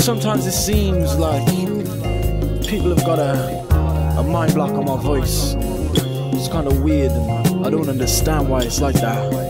sometimes it seems like people have got a, a mind block on my voice. It's kind of weird, and I don't understand why it's like that.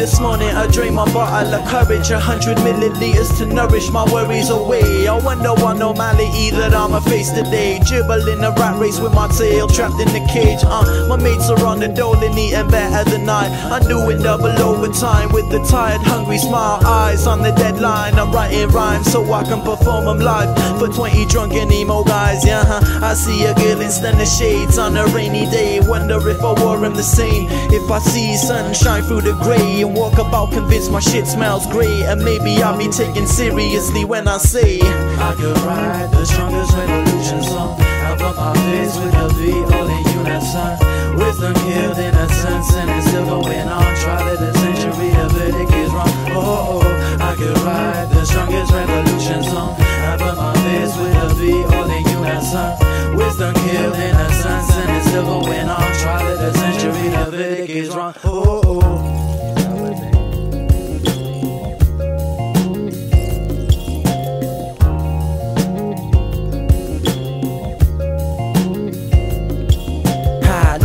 This morning. I dream, my bottle of courage, a hundred milliliters to nourish my worries away. I wonder what normality that I'ma face today. Dribbling a rat race with my tail trapped in the cage. Uh, my mates are on the dole and eating better than I. I'm doing double overtime with the tired, hungry smile, eyes on the deadline. I'm writing rhymes so I can perform them live for 20 drunken emo guys. Yeah, huh? I see a girl in stunning shades on a rainy day. Wonder if I wore them the same. If I see sunshine through the grey and walk about convinced my shit smells great. And maybe I'll be taken seriously when I say I could write the strongest revolution song. I put my face with a V all in unison. Wisdom killed innocence and it's still going on. Trial of the century, the verdict is wrong. Oh, oh, I could write the strongest revolution song. Wisdom killed innocence and it's still going on. Trial of the century, the verdict is wrong. Oh, oh. oh.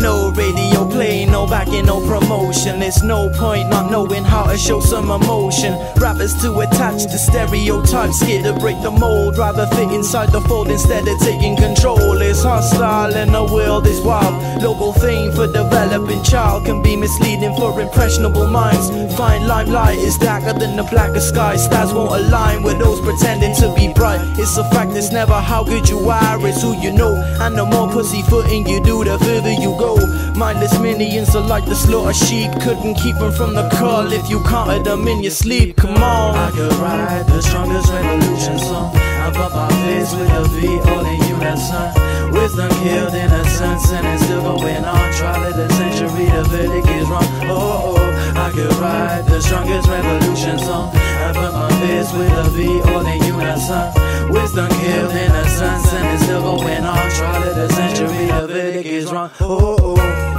No radio play, no backing, no promotion. There's no point not knowing how to show some emotion. Rappers too attached to stereotypes, scared to break the mold. Rather fit inside the fold instead of taking control. Hostile and the world is wild. Local fame for developing child can be misleading for impressionable minds. Fine limelight is darker than the blackest sky. Stars won't align with those pretending to be bright. It's a fact, it's never how good you are, it's who you know. And the more pussyfooting you do, the further you go. Mindless minions are like the slaughter sheep. Couldn't keep them from the call if you counted them in your sleep. Come on. I could write the strongest revolution song. I put my face with a V all in unison. Wisdom killed innocence and it's still going on. Trial of the century, the verdict is wrong. Oh, oh, I could write the strongest revolution song. I put my face with a V all in unison. Wisdom killed innocence and it's still going on. Trial of the century, the verdict is wrong. Oh, oh.